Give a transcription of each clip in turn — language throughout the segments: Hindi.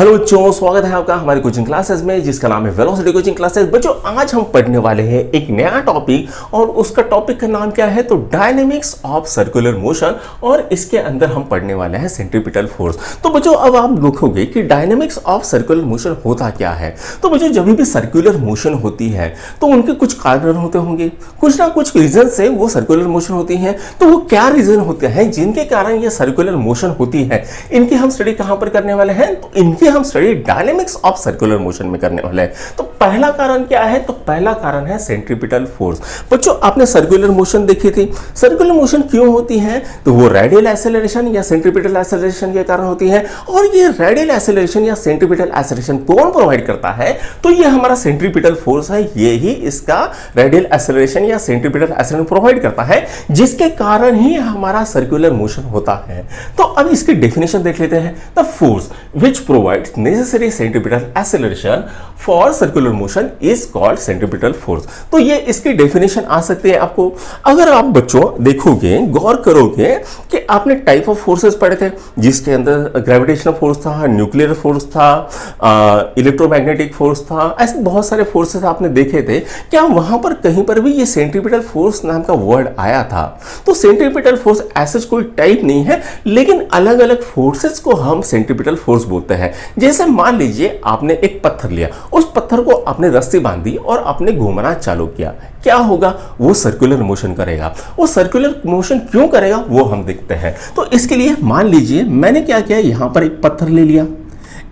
हेलो बच्चों स्वागत है आपका हमारी कोचिंग क्लासेस में, जिसका नाम है वेलोसिटी कोचिंग क्लासेस बच्चों, आज हम पढ़ने वाले हैं एक नया टॉपिक और उसका टॉपिक का नाम क्या है? तो डायनेमिक्स ऑफ़ सर्कुलर मोशन और इसके अंदर हम पढ़ने वाले हैं सेंट्रीपिटल फोर्स तो बच्चों, अब आप देखोगे कि डायनेमिक्स ऑफ़ सर्कुलर मोशन होता क्या है? तो बच्चों, जब भी सर्कुलर मोशन होती है तो उनके कुछ कारण होते होंगे। कुछ ना कुछ रीजन से वो सर्कुलर मोशन होती है। तो वो क्या रीजन होते हैं? जिनके कारण ये सर्कुलर मोशन होती है? इनकी हम स्टडी कहाँ पर करने वाले हैं? तो इनकी हम study dynamics of circular motion में करने वाले हैं। तो पहला कारण क्या है? तो पहला कारण है सेंट्रीपिटल फोर्स बच्चों, आपने सर्कुलर मोशन देखी थी? सर्कुलर मोशन क्यों होती है? तो वो रेडियल एसेलरेशन या सेंट्रीपिटल एसेलरेशन के कारण होती है। और ये रेडियल एसेलरेशन या सेंट्रीपिटल एसेलरेशन कौन प्रोवाइड करता है? तो ये हमारा सेंट्रीपिटल फोर्स है, ये ही इसका रेडियल एसेलरेशन या सेंट्रीपिटल एसेलरेशन प्रोवाइड करता है, जिसके कारण ही हमारा सर्कुलर मोशन होता है। तो अब इसकी डेफिनेशन देख लेते हैं। The force which provides necessary centripetal acceleration for circular motion is called centripetal force तो ये इसकी डेफिनेशन आ सकती है आपको। अगर आप बच्चों देखोगे, गौर करोगे कि आपने टाइप ऑफ़ फोर्सेस पढ़े थे, जिसके अंदर ग्रेविटेशनल फोर्स था न्यूक्लियर फोर्स था इलेक्ट्रोमैग्नेटिक फोर्स था, ऐसे बहुत सारे फोर्सेस आपने देखे थे। क्या वहाँ पर कहीं पर भी ये सेंट्रीपिटल फोर्स नाम का वर्ड आया था? तो सेंट्रीपिटल फोर्स ऐसा कोई टाइप नहीं है, लेकिन अलग अलग फोर्सेस को हम सेंट्रीपिटल फोर्स बोलते हैं। जैसे मान लीजिए आपने एक पत्थर लिया, उस पत्थर को आपने रस्सी बांधी और आपने घूमना चालू किया, क्या होगा? वो सर्कुलर मोशन करेगा। वो सर्कुलर मोशन क्यों करेगा? वो हम देखते हैं। तो इसके लिए मान लीजिए मैंने क्या किया? यहाँ पर एक पत्थर ले लिया।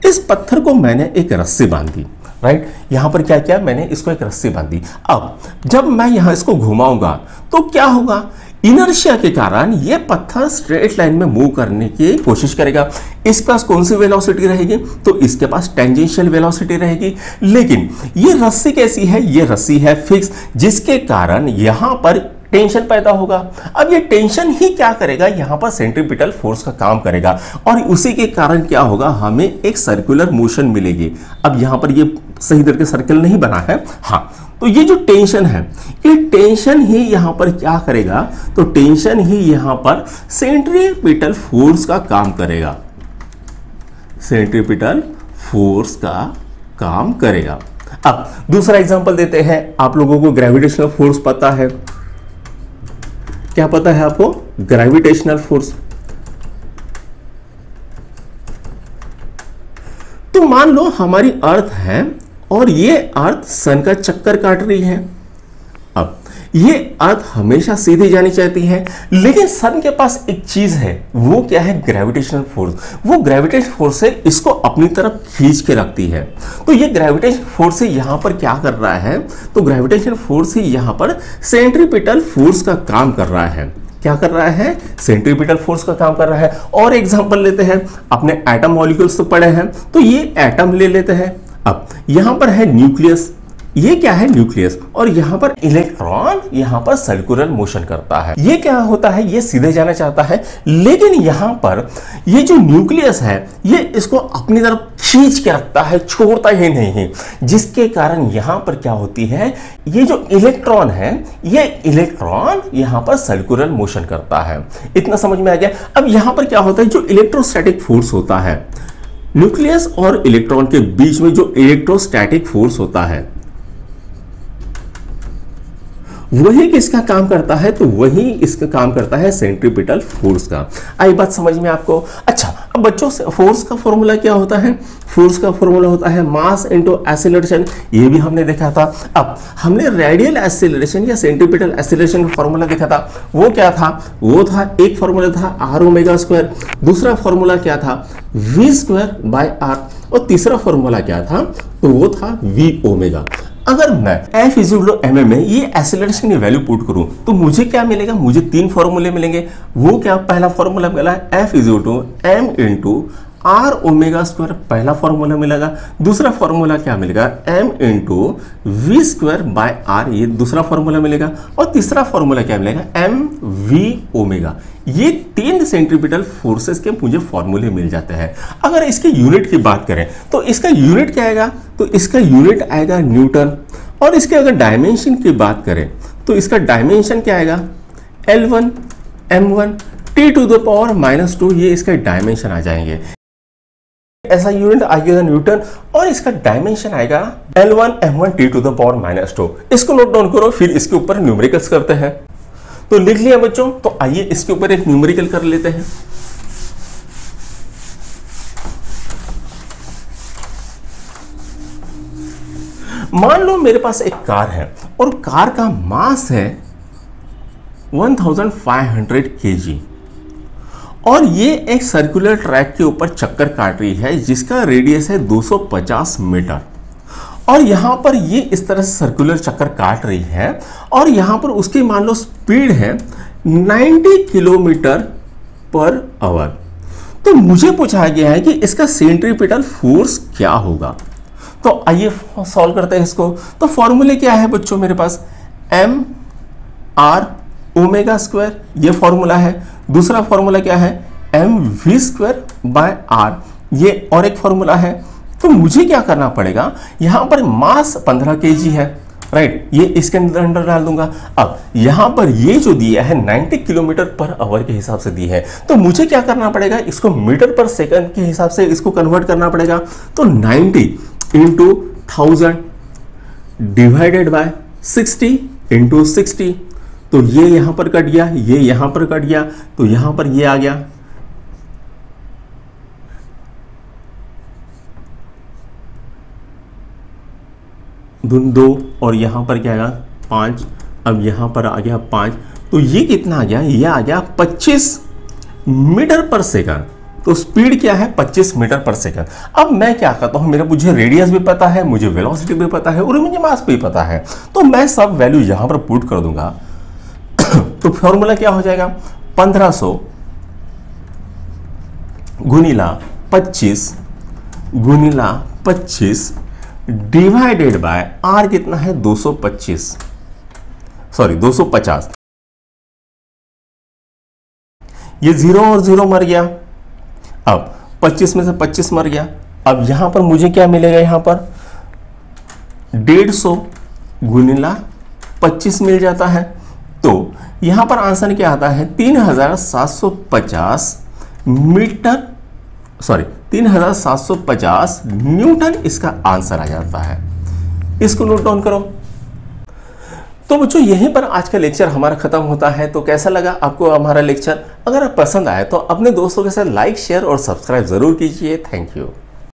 इस पत्थर को मैंने एक रस्सी बांधी राइट right? यहाँ पर क्या किया? मैंने इसको एक रस्सी बाँध। दी अब जब मैं यहाँ इसको घुमाऊँगा तो क्या होगा? इनर्शिया के कारण ये पत्थर स्ट्रेट लाइन में मूव करने की कोशिश करेगा। इसके पास कौन सी वेलोसिटी रहेगी? तो इसके पास टेंजेंशियल वेलोसिटी रहेगी। लेकिन ये रस्सी कैसी है? ये रस्सी है फिक्स, जिसके कारण यहाँ पर टेंशन पैदा होगा। अब ये टेंशन ही क्या करेगा? यहाँ पर सेंट्रीपिटल फोर्स का काम करेगा। और उसी के कारण क्या होगा? हमें एक सर्कुलर मोशन मिलेगी। अब यहाँ पर ये सही तरह सर्कल नहीं बना है। हाँ तो ये जो टेंशन है, ये टेंशन ही यहाँ पर क्या करेगा? तो टेंशन ही यहाँ पर सेंट्रीपिटल फोर्स का काम करेगा। सेंट्रीपिटल फोर्स का काम करेगा। अब दूसरा एग्जांपल देते हैं। आप लोगों को ग्रेविटेशनल फोर्स पता है। क्या पता है आपको? ग्रेविटेशनल फोर्स तो मान लो हमारी अर्थ है और ये अर्थ सन का चक्कर काट रही है। अब, ये अर्थ हमेशा सीधी जानी चाहती है, लेकिन सन के पास एक चीज़ है, वो क्या है ग्रेविटेशनल फोर्स वो ग्रेविटेशन फोर्स से इसको अपनी तरफ़ खींच के रखती है। तो ये ग्रेविटेशन फोर्स यहाँ पर क्या कर रहा है? तो ग्रेविटेशन फोर्स ही यहाँ पर सेंट्रीपिटल फोर्स का काम कर रहा है। क्या कर रहा है? सेंट्रीपिटल फोर्स का काम कर रहा है। और एग्जांपल लेते हैं, अपने एटम मॉलिक्यूल्स तो पढ़े हैं तो ये एटम ले लेते हैं। अब, यहाँ पर है न्यूक्लियस। ये क्या है न्यूक्लियस? और यहाँ पर इलेक्ट्रॉन, यहाँ पर सर्कुलर मोशन करता है। ये क्या होता है? ये सीधे जाना चाहता है। लेकिन यहाँ पर ये जो न्यूक्लियस है, ये इसको अपनी तरफ़ खींच के रखता है, छोड़ता ही नहीं। जिसके कारण यहाँ पर क्या होती है? ये जो इलेक्ट्रॉन है, ये इलेक्ट्रॉन यहाँ पर सर्कुलर मोशन करता है। इतना समझ में आ गया? अब यहाँ पर क्या होता है? जो इलेक्ट्रोस्टैटिक फोर्स होता है न्यूक्लियस और इलेक्ट्रॉन के बीच में जो इलेक्ट्रोस्टैटिक फोर्स होता है वही किसका काम करता है? तो वही इसका काम करता है सेंट्रीपिटल फोर्स का। आई बात समझ में आपको? अच्छा अब बच्चों से फोर्स का फॉर्मूला क्या होता है? फोर्स का फॉर्मूला होता है मास इनटू एसिलेशन ये भी हमने देखा था। अब हमने रेडियल एसिलेशन या सेंट्रीपिटल एसिलेशन का फॉर्मूला देखा था। वो क्या था? वो था, एक फॉर्मूला था आर ओमेगा स्क्वायर दूसरा फॉर्मूला क्या था? वी स्क्वायर बाय आर और तीसरा फॉर्मूला क्या था? तो वो था वी ओमेगा अगर मैं एफ़ इज़ एम में ये एसिलेशन की वैल्यू पुट करूँ तो मुझे क्या मिलेगा? मुझे तीन फॉर्मूले मिलेंगे। वो क्या? पहला फॉर्मूला मिला F is to m into r omega square पहला फॉर्मूला मिलेगा, दूसरा फॉर्मूला क्या मिलेगा? M into v square by r ये दूसरा फॉर्मूला मिलेगा और तीसरा फॉर्मूला क्या मिलेगा? एम वी ओमेगा ये तीन सेंट्रीपिटल फोर्सेस के मुझे फॉर्मूले मिल जाते हैं। अगर इसके यूनिट की बात करें तो इसका यूनिट क्या आएगा? तो इसका यूनिट आएगा न्यूटन। और इसके अगर डायमेंशन की बात करें तो इसका डायमेंशन क्या आएगा? L one M one T to the power minus two ये इसके डायमेंशन आ जाएँगे। ऐसा यूनिट आएगा न्यूटन और इसका डायमेंशन आएगा L one M one T to the power minus two इसको नोट डाउन करो, फिर इसके ऊपर न्यूमेरिकल्स करते हैं। तो लिख लिया बच्चों तो आइए इसके ऊपर एक न्यूमेरिकल कर लेते हैं। मान लो मेरे पास एक कार है, और कार का मास है 1500 केजी और ये एक सर्कुलर ट्रैक के ऊपर चक्कर काट रही है, जिसका रेडियस है 250 मीटर। और यहाँ पर ये इस तरह से सर्कुलर चक्कर काट रही है, और यहाँ पर उसकी मान लो स्पीड है 90 किलोमीटर पर आवर तो मुझे पूछा गया है कि इसका सेंट्रीपिटल फोर्स क्या होगा? तो आइए सॉल्व करते हैं इसको। तो फॉर्मूले क्या है बच्चों मेरे पास? एम आर ओमेगा स्क्वायर, ये फॉर्मूला है। दूसरा फॉर्मूला क्या है? M v square by r. ये और एक फॉर्मूला है। तो मुझे क्या करना पड़ेगा? यहाँ पर मास 15 के है राइट ये इसके अंदर अंडर डाल दूँगा। अब यहाँ पर ये जो दिया है 90 किलोमीटर पर आवर के हिसाब से दी है। तो मुझे क्या करना पड़ेगा? इसको मीटर पर सेकंड के हिसाब से इसको कन्वर्ट करना पड़ेगा। तो 90 into thousand divided by 60 into sixty तो ये यहाँ पर कट गया, ये यहाँ पर कट गया तो यहाँ पर ये आ गया। धुन दो, और यहाँ पर क्या आएगा पाँच। अब यहाँ पर आ गया पाँच। तो ये कितना आ गया? ये आ गया पच्चीस मीटर पर सेकंड। तो स्पीड क्या है? 25 मीटर पर सेकंड। अब मैं क्या करता हूँ? मेरा मुझे रेडियस भी पता है, मुझे वेलोसिटी भी पता है, और मुझे मास भी पता है। तो मैं सब वैल्यू यहाँ पर पुट कर दूँगा। तो फॉर्मूला क्या हो जाएगा? 1500 गुनीला 25 गुनीला 25 डिवाइडेड बाय आर कितना है? 225 सॉरी 250 ये ज़ीरो और ज़ीरो मर गया। अब 25 में से 25 मर गया। अब यहाँ पर मुझे क्या मिलेगा यहाँ पर? डेढ़ सौ गुनीला पच्चीस मिल जाता है। तो यहाँ पर आंसर क्या आता है? 3750 मीटर सॉरी 3750 न्यूटन इसका आंसर आ जाता है। इसको नोट डाउन करो। तो बच्चों, यहीं पर आज का लेक्चर हमारा खत्म होता है। तो कैसा लगा आपको हमारा लेक्चर अगर आप पसंद आए तो अपने दोस्तों के साथ लाइक शेयर और सब्सक्राइब ज़रूर कीजिए। Thank you